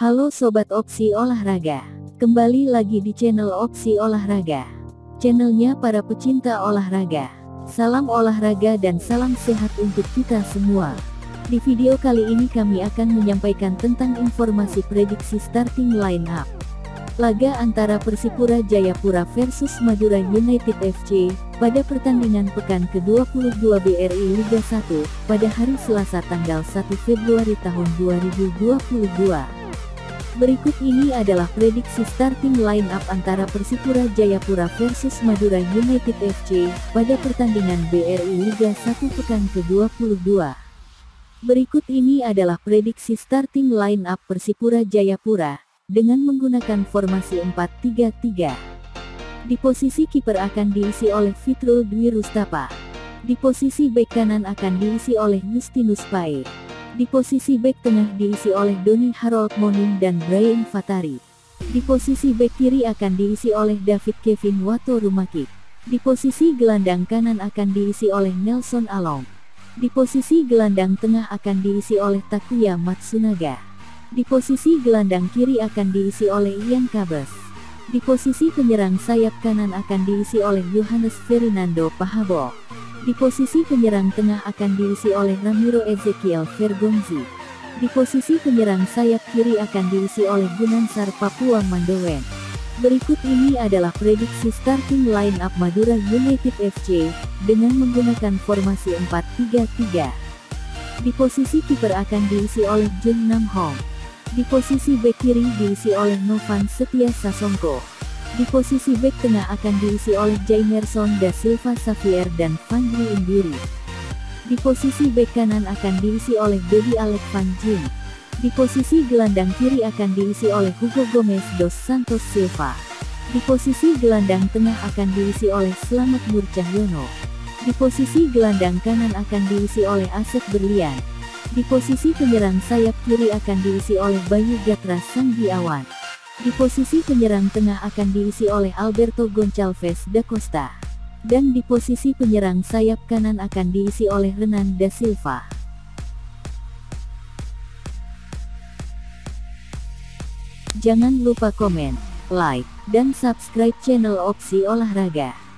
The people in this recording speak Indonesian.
Halo Sobat Opsi Olahraga. Kembali lagi di channel Opsi Olahraga. Channelnya para pecinta olahraga. Salam olahraga dan salam sehat untuk kita semua. Di video kali ini kami akan menyampaikan tentang informasi prediksi starting line up. Laga antara Persipura Jayapura versus Madura United FC pada pertandingan pekan ke-22 BRI Liga 1 pada hari Selasa tanggal 1 Februari tahun 2022. Berikut ini adalah prediksi starting line up antara Persipura Jayapura versus Madura United FC pada pertandingan BRI Liga 1 pekan ke-22. Berikut ini adalah prediksi starting line up Persipura Jayapura dengan menggunakan formasi 4-3-3. Di posisi kiper akan diisi oleh Fitrul Dwi Rustapa. Di posisi bek kanan akan diisi oleh Justinus Pae. Di posisi bek tengah diisi oleh Doni Harold Monin dan Brian Fatari. Di posisi bek kiri akan diisi oleh David Kevin Wato Rumaki. Di posisi gelandang kanan akan diisi oleh Nelson Along. Di posisi gelandang tengah akan diisi oleh Takuya Matsunaga. Di posisi gelandang kiri akan diisi oleh Ian Kabes. Di posisi penyerang sayap kanan akan diisi oleh Yohanes Fernando Pahabo. Di posisi penyerang tengah akan diisi oleh Ramiro Ezekiel Vergonzi. Di posisi penyerang sayap kiri akan diisi oleh Gunansar Papua Mandowen. Berikut ini adalah prediksi starting line up Madura United FC dengan menggunakan formasi 4-3-3. Di posisi kiper akan diisi oleh Jun Nam Hong. Di posisi bek kiri diisi oleh Novan Setia Sasongko. Di posisi bek tengah akan diisi oleh Jaimerson da Silva Xavier dan Fandri Indiri. Di posisi bek kanan akan diisi oleh Dodi Alek Van Jin. Di posisi gelandang kiri akan diisi oleh Hugo Gomez dos Santos Silva. Di posisi gelandang tengah akan diisi oleh Slamet Nurcahyono. Di posisi gelandang kanan akan diisi oleh Asep Berlian. Di posisi penyerang sayap kiri akan diisi oleh Bayu Gatra Sanggiawan. Di posisi penyerang tengah akan diisi oleh Alberto Goncalves da Costa. Dan di posisi penyerang sayap kanan akan diisi oleh Renan da Silva. Jangan lupa komen, like, dan subscribe channel Opsi Olahraga.